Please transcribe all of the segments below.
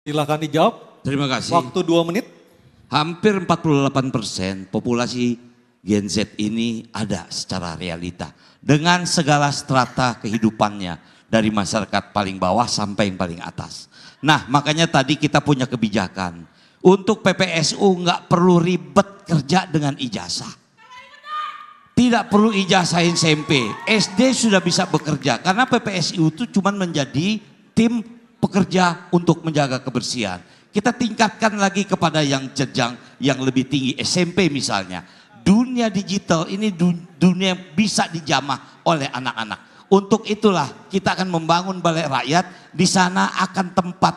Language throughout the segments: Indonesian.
Silahkan dijawab. Terima kasih. Waktu dua menit. Hampir 48 persen populasi Gen Z ini ada secara realita. Dengan segala strata kehidupannya. Dari masyarakat paling bawah sampai yang paling atas. Nah makanya tadi kita punya kebijakan. Untuk PPSU nggak perlu ribet kerja dengan ijazah. Tidak perlu ijazah SMP. SD sudah bisa bekerja. Karena PPSU itu cuma menjadi tim pekerja untuk menjaga kebersihan. Kita tingkatkan lagi kepada yang jenjang yang lebih tinggi SMP misalnya. Dunia digital ini dunia bisa dijamah oleh anak-anak. Untuk itulah kita akan membangun balai rakyat, di sana akan tempat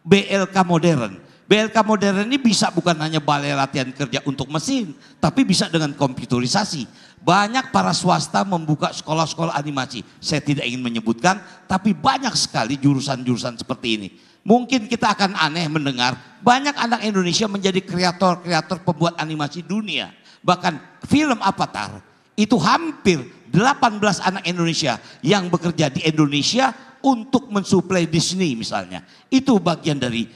BLK modern. BLK modern ini bisa bukan hanya balai latihan kerja untuk mesin, tapi bisa dengan komputerisasi. Banyak para swasta membuka sekolah-sekolah animasi. Saya tidak ingin menyebutkan, tapi banyak sekali jurusan-jurusan seperti ini. Mungkin kita akan aneh mendengar banyak anak Indonesia menjadi kreator-kreator pembuat animasi dunia. Bahkan film Avatar itu hampir 18 anak Indonesia yang bekerja di Indonesia untuk mensuplai Disney misalnya. Itu bagian dari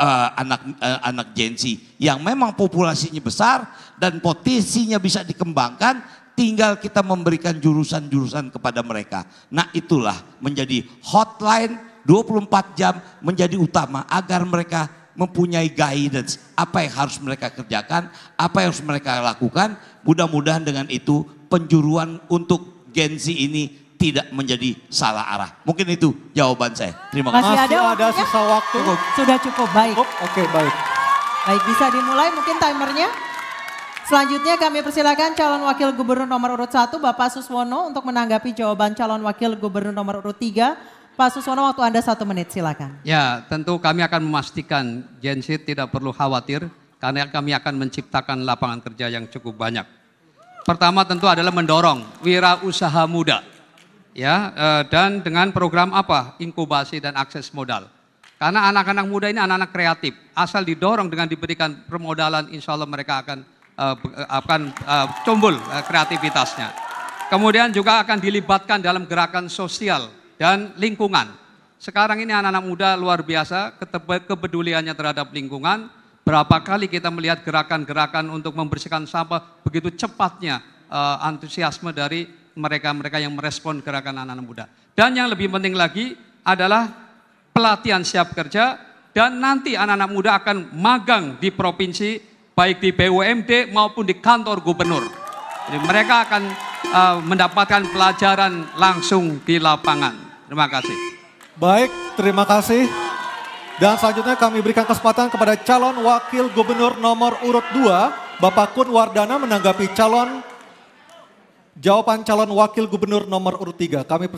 uh, anak uh, anak Gen Z yang memang populasinya besar dan potensinya bisa dikembangkan tinggal kita memberikan jurusan-jurusan kepada mereka. Nah, itulah menjadi hotline 24 jam menjadi utama agar mereka mempunyai guidance apa yang harus mereka kerjakan, apa yang harus mereka lakukan. Mudah-mudahan dengan itu penjuruan untuk Gen Z ini tidak menjadi salah arah. Mungkin itu jawaban saya. Terima kasih. Masih ada, Masih ada sisa waktu. Cukup. Sudah cukup, baik. Oke, okay, baik. Baik, bisa dimulai mungkin timernya. Selanjutnya kami persilakan calon wakil gubernur nomor urut 1 Bapak Suswono untuk menanggapi jawaban calon wakil gubernur nomor urut 3. Pak Suswono waktu Anda satu menit silakan. Ya tentu kami akan memastikan Gen Z tidak perlu khawatir karena kami akan menciptakan lapangan kerja yang cukup banyak. Pertama tentu adalah mendorong wira usaha muda. Ya, eh, dan dengan program apa? Inkubasi dan akses modal. Karena anak-anak muda ini anak-anak kreatif. Asal didorong dengan diberikan permodalan, insya Allah mereka akan akan uh, cumbul uh, kreativitasnya. Kemudian juga akan dilibatkan dalam gerakan sosial dan lingkungan. Sekarang ini anak-anak muda luar biasa kepeduliannya terhadap lingkungan, Berapa kali kita melihat gerakan-gerakan untuk membersihkan sampah begitu cepatnya uh, antusiasme dari mereka-mereka yang merespon gerakan anak-anak muda. Dan yang lebih penting lagi adalah pelatihan siap kerja dan nanti anak-anak muda akan magang di provinsi baik di BUMD maupun di kantor gubernur. Jadi mereka akan uh, mendapatkan pelajaran langsung di lapangan. Terima kasih. Baik, terima kasih. Dan selanjutnya kami berikan kesempatan kepada calon wakil gubernur nomor urut 2, Bapak Kun Wardana menanggapi calon jawaban calon wakil gubernur nomor urut 3. Kami